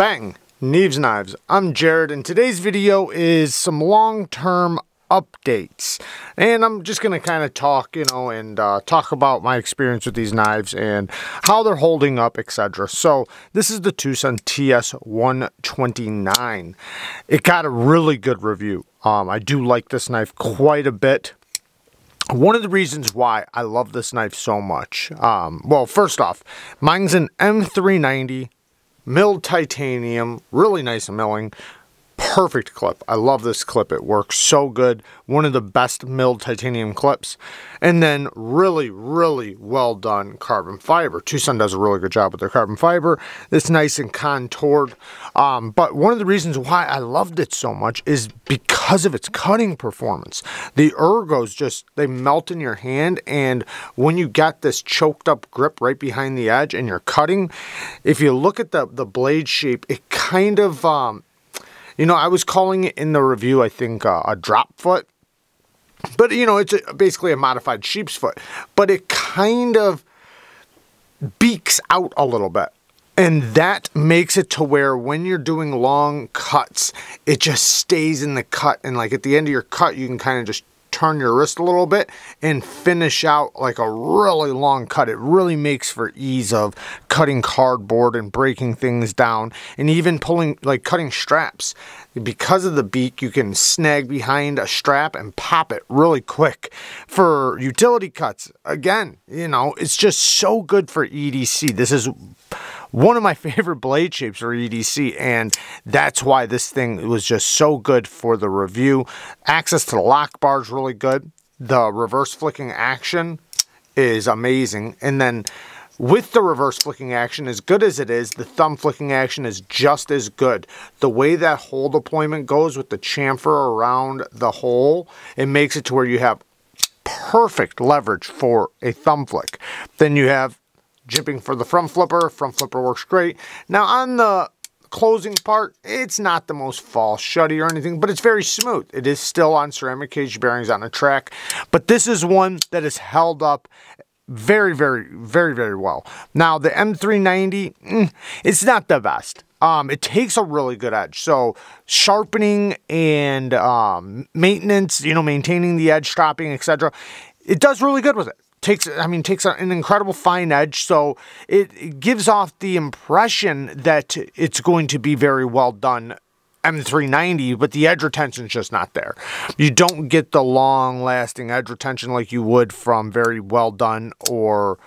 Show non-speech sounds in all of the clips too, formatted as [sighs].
Bang! Neeves Knives. I'm Jared and today's video is some long-term updates. And I'm just going to kind of talk, you know, and uh, talk about my experience with these knives and how they're holding up, etc. So this is the Twosun TS129. It got a really good review. Um, I do like this knife quite a bit. One of the reasons why I love this knife so much, um, well, first off, mine's an M390 milled titanium, really nice milling, perfect clip. I love this clip. It works so good. One of the best milled titanium clips. And then really, really well done carbon fiber. Twosun does a really good job with their carbon fiber. It's nice and contoured. Um, but one of the reasons why I loved it so much is because of its cutting performance. The ergos just, they melt in your hand. And when you get this choked up grip right behind the edge and you're cutting, if you look at the, the blade shape, it kind of, um, you know, I was calling it in the review, I think, uh, a drop foot. But, you know, it's a, basically a modified sheep's foot. But it kind of beaks out a little bit. And that makes it to where when you're doing long cuts, it just stays in the cut. And like at the end of your cut, you can kind of just turn your wrist a little bit and finish out like a really long cut. It really makes for ease of cutting cardboard and breaking things down and even pulling like cutting straps. Because of the beak, you can snag behind a strap and pop it really quick. For utility cuts, again, you know, it's just so good for EDC. This is one of my [laughs] favorite blade shapes for EDC, and that's why this thing was just so good for the review. Access to the lock bar is really good. The reverse flicking action is amazing. And then with the reverse flicking action, as good as it is, the thumb flicking action is just as good. The way that hole deployment goes with the chamfer around the hole, it makes it to where you have perfect leverage for a thumb flick. Then you have jimping for the front flipper. Front flipper works great. Now on the closing part, it's not the most false shutty or anything, but it's very smooth. It is still on ceramic cage bearings on a track, but this is one that is held up very, very, very, very well. Now the M390, mm, it's not the best. Um, it takes a really good edge. So sharpening and um, maintenance, you know, maintaining the edge, stropping, etc. It does really good with it takes I mean takes an incredible fine edge so it gives off the impression that it's going to be very well done M390 but the edge retention is just not there. You don't get the long lasting edge retention like you would from very well done or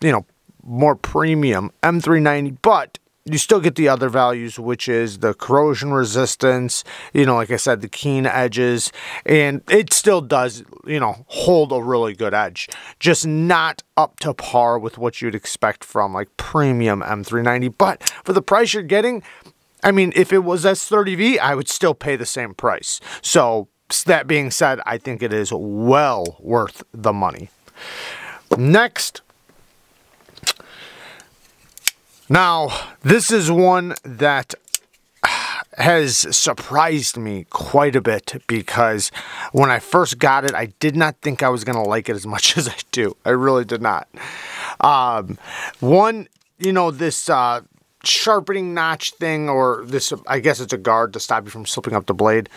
you know more premium M390 but you still get the other values, which is the corrosion resistance, you know, like I said, the keen edges, and it still does, you know, hold a really good edge. Just not up to par with what you'd expect from like premium M390. But for the price you're getting, I mean, if it was S30V, I would still pay the same price. So, that being said, I think it is well worth the money. Next, now, this is one that has surprised me quite a bit because when I first got it, I did not think I was going to like it as much [laughs] as I do. I really did not. Um, one, you know, this uh, sharpening notch thing, or this, I guess it's a guard to stop you from slipping up the blade.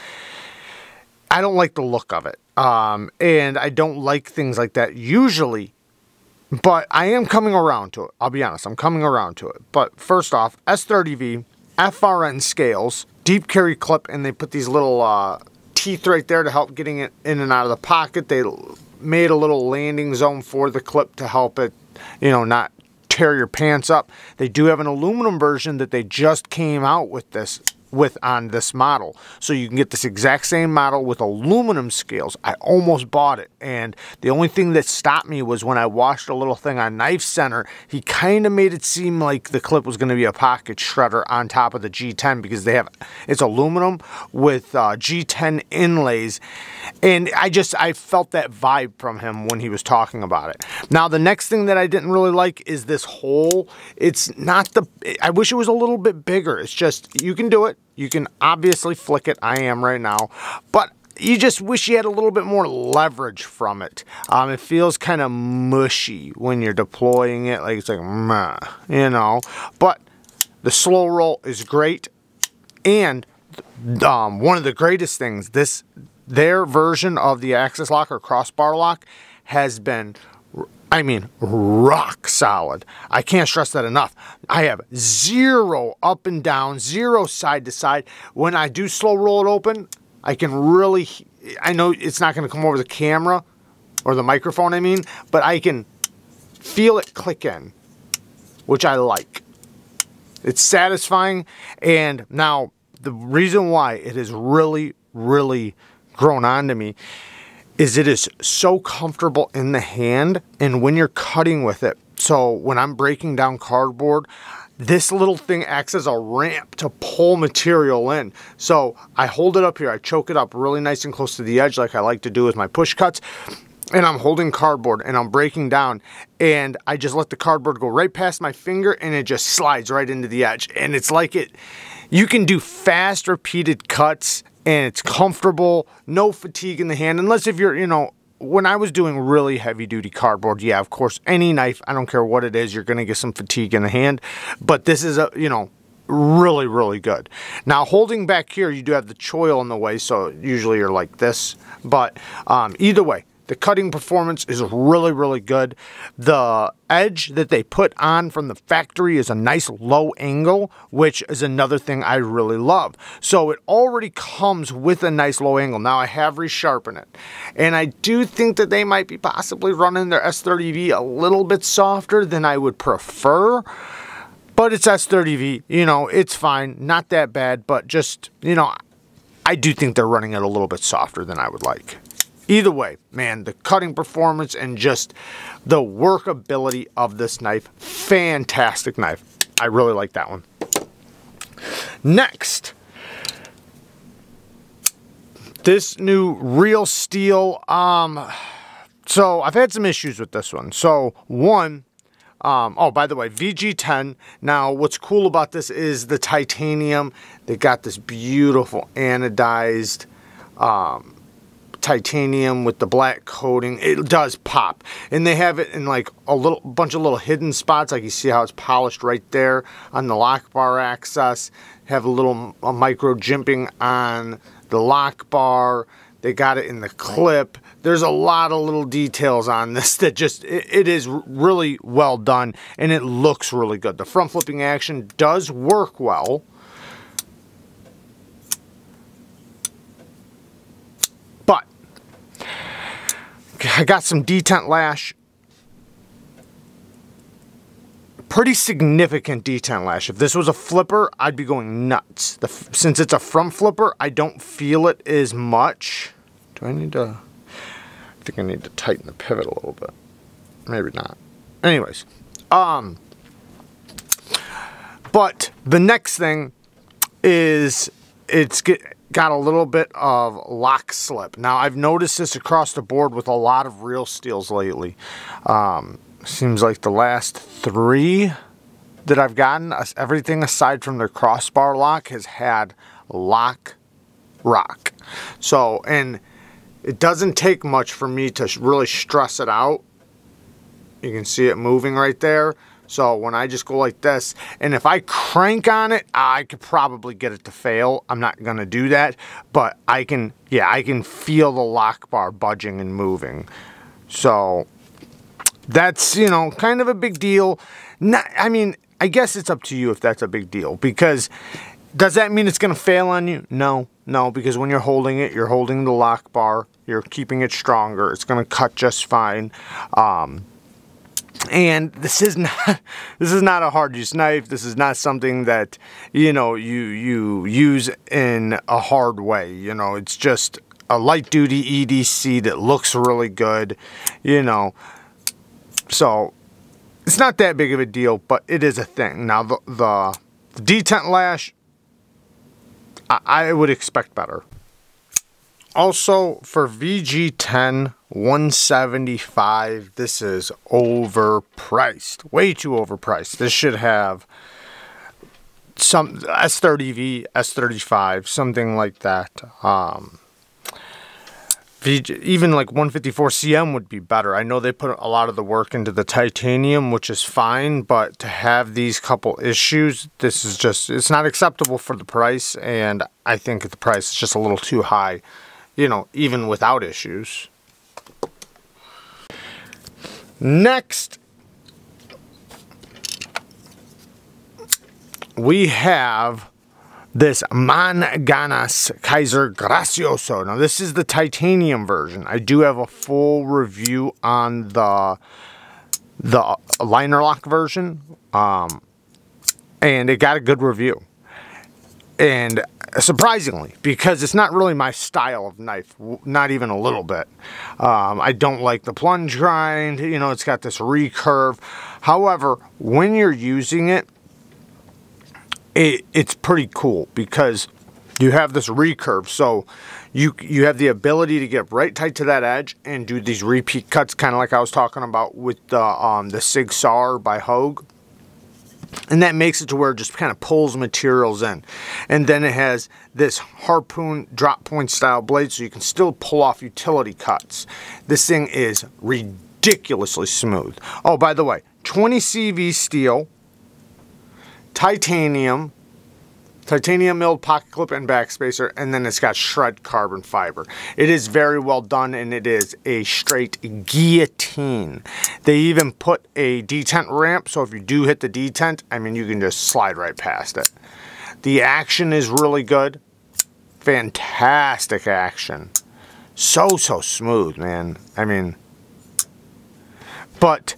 I don't like the look of it. Um, and I don't like things like that usually but I am coming around to it. I'll be honest, I'm coming around to it. But first off, S30V, FRN scales, deep carry clip, and they put these little uh, teeth right there to help getting it in and out of the pocket. They made a little landing zone for the clip to help it, you know, not tear your pants up. They do have an aluminum version that they just came out with this with on this model. So you can get this exact same model with aluminum scales. I almost bought it and the only thing that stopped me was when I watched a little thing on Knife Center, he kind of made it seem like the clip was going to be a pocket shredder on top of the G10 because they have, it's aluminum with uh, G10 inlays and I just, I felt that vibe from him when he was talking about it. Now the next thing that I didn't really like is this hole. It's not the, I wish it was a little bit bigger. It's just, you can do it. You can obviously flick it. I am right now. But you just wish you had a little bit more leverage from it. Um, it feels kind of mushy when you're deploying it. Like it's like, meh, you know. But the slow roll is great. And um, one of the greatest things, this their version of the access lock or crossbar lock has been I mean, rock solid. I can't stress that enough. I have zero up and down, zero side to side. When I do slow roll it open, I can really, I know it's not going to come over the camera or the microphone, I mean, but I can feel it click in, which I like. It's satisfying. And now, the reason why it has really, really grown on to me is it is so comfortable in the hand and when you're cutting with it. So when I'm breaking down cardboard, this little thing acts as a ramp to pull material in. So I hold it up here, I choke it up really nice and close to the edge like I like to do with my push cuts. And I'm holding cardboard and I'm breaking down and I just let the cardboard go right past my finger and it just slides right into the edge. And it's like it, you can do fast repeated cuts and it's comfortable, no fatigue in the hand, unless if you're, you know, when I was doing really heavy duty cardboard, yeah, of course, any knife, I don't care what it is, you're going to get some fatigue in the hand. But this is a, you know, really, really good. Now, holding back here, you do have the choil in the way, so usually you're like this. But um, either way, the cutting performance is really, really good. The edge that they put on from the factory is a nice low angle, which is another thing I really love. So it already comes with a nice low angle. Now I have resharpened it. And I do think that they might be possibly running their S30V a little bit softer than I would prefer. But it's S30V, you know, it's fine. Not that bad, but just, you know, I do think they're running it a little bit softer than I would like. Either way, man, the cutting performance and just the workability of this knife, fantastic knife. I really like that one. Next, this new real steel. Um, so I've had some issues with this one. So one, um, oh, by the way, VG10. Now, what's cool about this is the titanium. They got this beautiful anodized um, titanium with the black coating. It does pop. And they have it in like a little bunch of little hidden spots. Like you see how it's polished right there on the lock bar access. Have a little a micro jimping on the lock bar. They got it in the clip. There's a lot of little details on this [laughs] that just, it, it is really well done and it looks really good. The front flipping action does work well. I got some detent lash. Pretty significant detent lash. If this was a flipper, I'd be going nuts. The, since it's a front flipper, I don't feel it as much. Do I need to... I think I need to tighten the pivot a little bit. Maybe not. Anyways. Um... But the next thing is it's get got a little bit of lock slip. Now, I've noticed this across the board with a lot of real steels lately. Um, seems like the last three that I've gotten, everything aside from their crossbar lock has had lock rock. So, and it doesn't take much for me to really stress it out. You can see it moving right there. So when I just go like this, and if I crank on it, I could probably get it to fail. I'm not going to do that, but I can, yeah, I can feel the lock bar budging and moving. So that's, you know, kind of a big deal. Not, I mean, I guess it's up to you if that's a big deal because does that mean it's going to fail on you? No, no, because when you're holding it, you're holding the lock bar, you're keeping it stronger. It's going to cut just fine. Um, and this is [laughs] not this is not a hard use knife. This is not something that you know you you use in a hard way. You know it's just a light duty EDC that looks really good you know. So it's not that big of a deal but it is a thing. Now the the, detent lash I, I would expect better. Also for VG10 175 this is overpriced way too overpriced this should have some S30V S35 something like that um, even like 154 cm would be better. I know they put a lot of the work into the titanium, which is fine, but to have these couple issues, this is just, it's not acceptable for the price, and I think the price is just a little too high, you know, even without issues. Next, we have this Manganas Kizer Grazioso. Now this is the titanium version. I do have a full review on the the liner lock version. Um, and it got a good review. And surprisingly, because it's not really my style of knife, not even a little bit. Um, I don't like the plunge grind, you know, it's got this recurve. However, when you're using it, it, it's pretty cool because you have this recurve. So you you have the ability to get right tight to that edge and do these repeat cuts, kind of like I was talking about with the um, the Sig Sauer by Hogue. And that makes it to where it just kind of pulls materials in. And then it has this harpoon drop point style blade so you can still pull off utility cuts. This thing is ridiculously smooth. Oh, by the way, 20 CV steel, titanium, titanium milled pocket clip and backspacer, and then it's got shred carbon fiber. It is very well done, and it is a straight guillotine. They even put a detent ramp, so if you do hit the detent, I mean, you can just slide right past it. The action is really good. Fantastic action. So, so smooth, man. I mean, but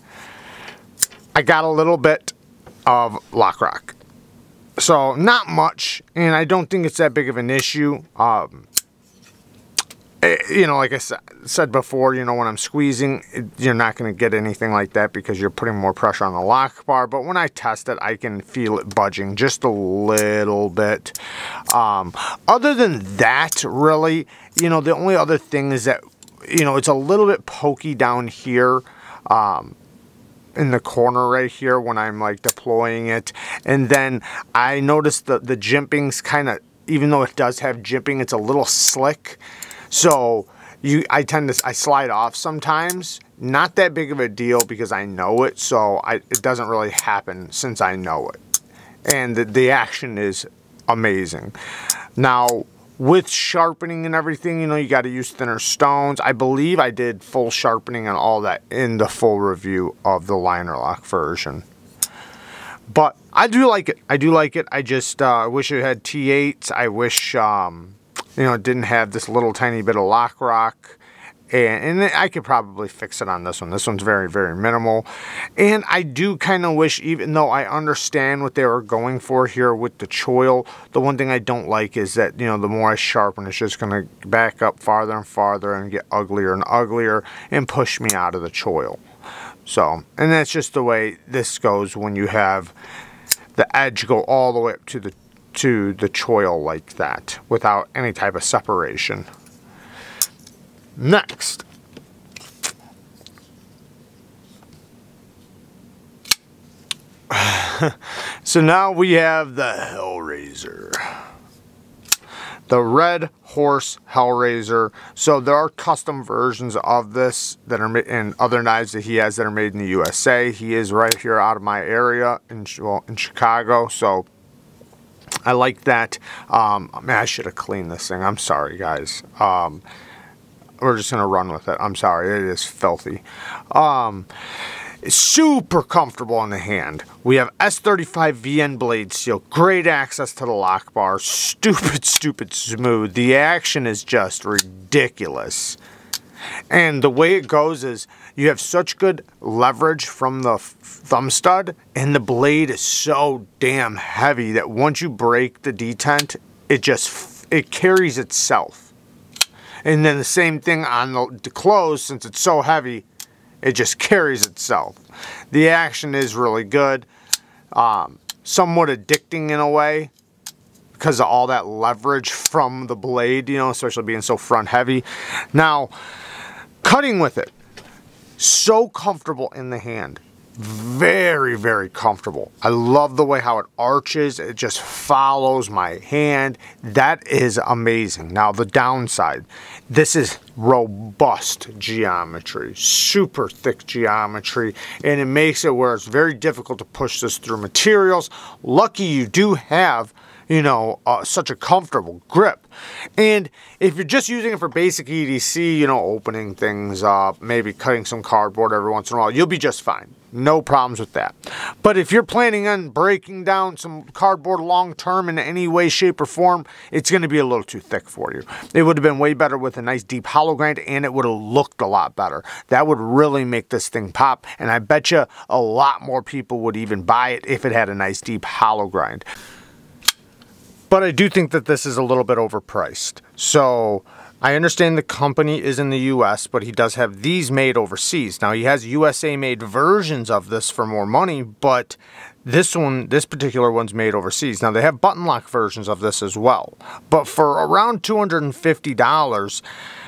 I got a little bit of Lock Rock. So not much, and I don't think it's that big of an issue. Um, eh, you know, like I said before, you know, when I'm squeezing, you're not going to get anything like that because you're putting more pressure on the lock bar. But when I test it, I can feel it budging just a little bit. Um, other than that, really, you know, the only other thing is that, you know, it's a little bit pokey down here. Um, in the corner right here when I'm like deploying it. And then I noticed the, the jimping's kind of, even though it does have jimping, it's a little slick. So you, I tend to, I slide off sometimes. Not that big of a deal because I know it. So I, it doesn't really happen since I know it. And the, the action is amazing. Now, with sharpening and everything, you know, you got to use thinner stones. I believe I did full sharpening and all that in the full review of the liner lock version. But I do like it. I do like it. I just uh, wish it had T8s. I wish, um, you know, it didn't have this little tiny bit of lock rock and, and I could probably fix it on this one. This one's very, very minimal. And I do kind of wish, even though I understand what they were going for here with the choil, the one thing I don't like is that, you know, the more I sharpen, it's just going to back up farther and farther and get uglier and uglier and push me out of the choil. So, and that's just the way this goes when you have the edge go all the way up to the to the choil like that without any type of separation. Next. [sighs] so now we have the Hellraiser. The Red Horse Hellraiser. So there are custom versions of this that are in other knives that he has that are made in the USA. He is right here out of my area in, well, in Chicago. So I like that. Um, man, I should have cleaned this thing. I'm sorry, guys. Um, we're just gonna run with it. I'm sorry, it is filthy. Um, super comfortable in the hand. We have S35 VN blade steel, great access to the lock bar, stupid, [laughs] stupid smooth. The action is just ridiculous. And the way it goes is you have such good leverage from the thumb stud and the blade is so damn heavy that once you break the detent, it just, it carries itself. And then the same thing on the, the clothes, since it's so heavy, it just [laughs] carries itself. The action is really good. Um, somewhat addicting in a way because of all that leverage from the blade, you know, especially being so front heavy. Now, cutting with it, so comfortable in the hand. very, very comfortable. I love the way how it arches. It just follows my hand. That is amazing. Now, the downside, this is robust geometry, super thick geometry, and it makes it where it's very difficult to push this through materials. Lucky you do have you know, uh, such a comfortable grip. And if you're just using it for basic EDC, you know, opening things up, maybe cutting some cardboard every once in a while, you'll be just fine. No problems with that. But if you're planning on breaking down some cardboard long term in any way, shape, or form, it's going to be a little too thick for you. It would have been way better with a nice deep hollow grind and it would have looked a lot better. That would really make this thing pop. And I bet you a lot more people would even buy it if it had a nice deep hollow grind. But I do think that this is a little bit overpriced. So I understand the company is in the US, but he does have these made overseas. Now he has USA made versions of this for more money, but this one, this particular one's made overseas. Now they have button lock versions of this as well. But for around $250,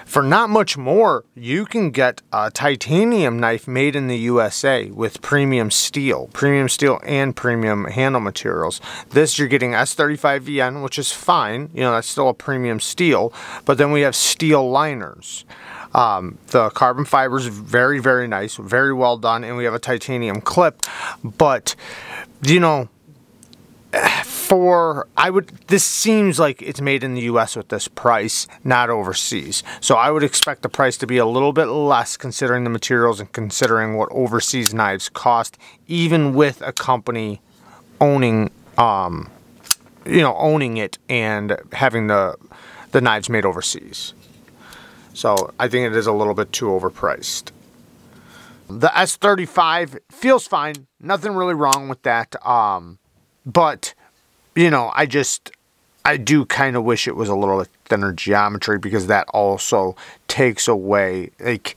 for not much more, you can get a titanium knife made in the USA with premium steel, premium steel and premium handle materials. This you're getting S35VN, which is fine. You know, that's still a premium steel. But then we have steel liners. Um, the carbon fiber is very, very nice, very well done, and we have a titanium clip. But, you know, for I would this seems like it's made in the US with this price not overseas. So I would expect the price to be a little bit less considering the materials and considering what overseas knives cost even with a company owning um you know owning it and having the the knives made overseas. So I think it is a little bit too overpriced. The S35 feels fine. Nothing really wrong with that um but, you know, I just, I do kind of wish it was a little bit thinner geometry because that also takes away, like,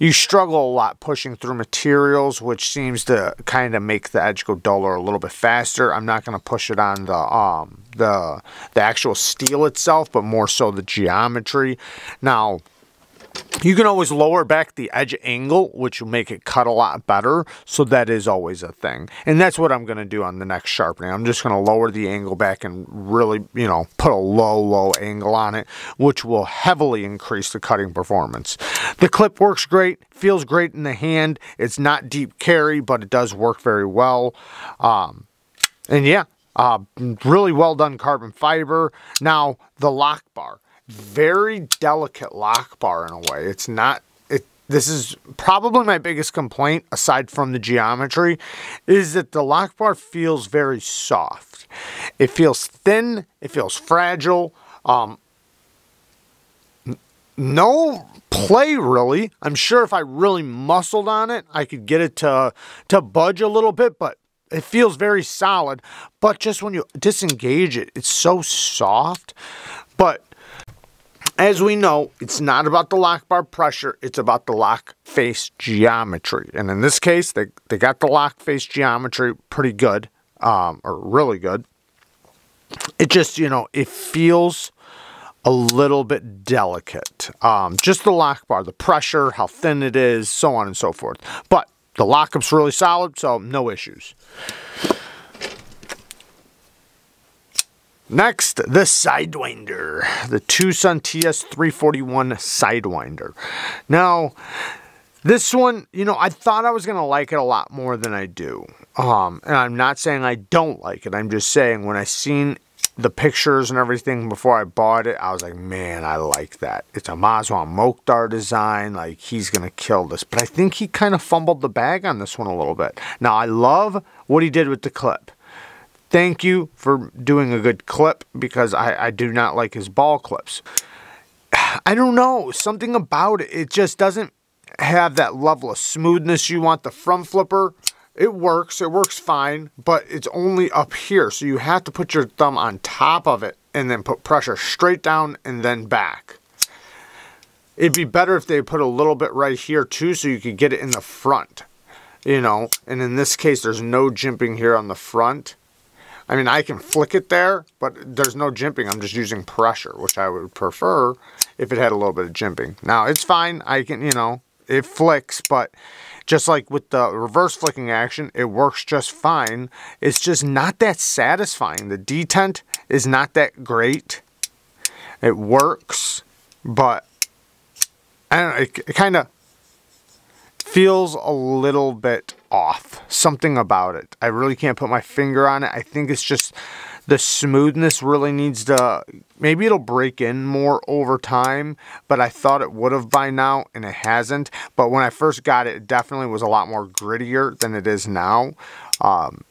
you struggle a lot pushing through materials, which seems to kind of make the edge go duller a little bit faster. I'm not going to push it on the, um, the, the actual steel itself, but more so the geometry. Now, you can always lower back the edge angle, which will make it cut a lot better. So that is always a thing. And that's what I'm going to do on the next sharpening. I'm just going to lower the angle back and really, you know, put a low, low angle on it, which will heavily increase the cutting performance. The clip works great, feels great in the hand. It's not deep carry, but it does work very well. Um, and yeah, uh, really well done carbon fiber. Now, the lock bar very delicate lock bar in a way. It's not it this is probably my biggest complaint aside from the geometry is that the lock bar feels very soft. It feels thin, it feels fragile. Um no play really. I'm sure if I really muscled on it, I could get it to to budge a little bit, but it feels very solid, but just when you disengage it, it's so soft. But as we know, it's not about the lock bar pressure, it's about the lock face geometry. And in this case, they, they got the lock face geometry pretty good, um, or really good. It just, you know, it feels a little bit delicate. Um, just the lock bar, the pressure, how thin it is, so on and so forth. But the lockup's really solid, so no issues. Next, the Sidewinder, the Twosun TS341 Sidewinder. Now, this one, you know, I thought I was going to like it a lot more than I do. Um, and I'm not saying I don't like it. I'm just saying when I seen the pictures and everything before I bought it, I was like, man, I like that. It's a Maswan Mokhtar design. Like, he's going to kill this. But I think he kind of fumbled the bag on this one a little bit. Now, I love what he did with the clip thank you for doing a good clip because I, I do not like his ball clips. [sighs] I don't know, something about it, it just doesn't have that level of smoothness you want. The front flipper, it works, it works fine, but it's only up here. So you have to put your thumb on top of it and then put pressure straight down and then back. It'd be better if they put a little bit right here too so you could get it in the front, you know. And in this case, there's no jimping here on the front. I mean, I can flick it there, but there's no jimping. I'm just using pressure, which I would prefer if it had a little bit of jimping. Now, it's fine. I can, you know, it flicks, but just like with the reverse flicking action, it works just fine. It's just not that satisfying. The detent is not that great. It works, but I don't know, it, it kind of feels a little bit off. Something about it. I really can't put my finger on it. I think it's just the smoothness really needs to, maybe it'll break in more over time, but I thought it would have by now and it hasn't. But when I first got it, it definitely was a lot more grittier than it is now. Um,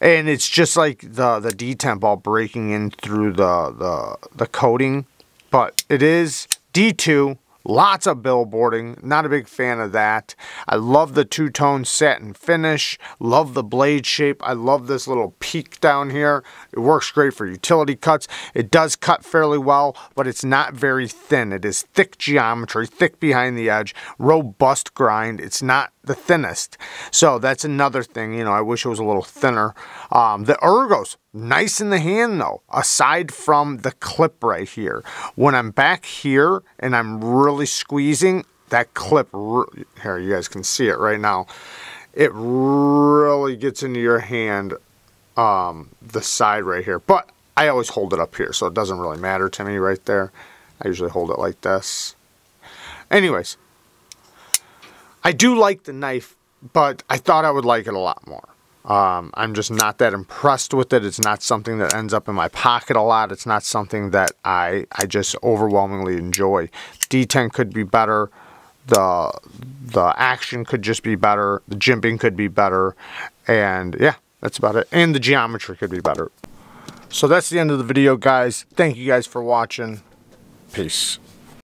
and it's just like the the detent ball breaking in through the the the coating but it is D2 Lots of billboarding. Not a big fan of that. I love the two-tone satin finish. Love the blade shape. I love this little peak down here. It works great for utility cuts. It does cut fairly well, but it's not very thin. It is thick geometry, thick behind the edge, robust grind. It's not the thinnest. So that's another thing, you know, I wish it was a little thinner. Um, the ergos, nice in the hand though, aside from the clip right here. When I'm back here and I'm really squeezing, that clip, here you guys can see it right now, it really gets into your hand, um, the side right here. But I always hold it up here, so it doesn't really matter to me right there. I usually hold it like this. Anyways, I do like the knife, but I thought I would like it a lot more. Um, I'm just not that impressed with it. It's not something that ends up in my pocket a lot. It's not something that I, I just overwhelmingly enjoy. D10 could be better. The, the action could just be better. The jimping could be better. And yeah, that's about it. And the geometry could be better. So that's the end of the video, guys. Thank you guys for watching. Peace.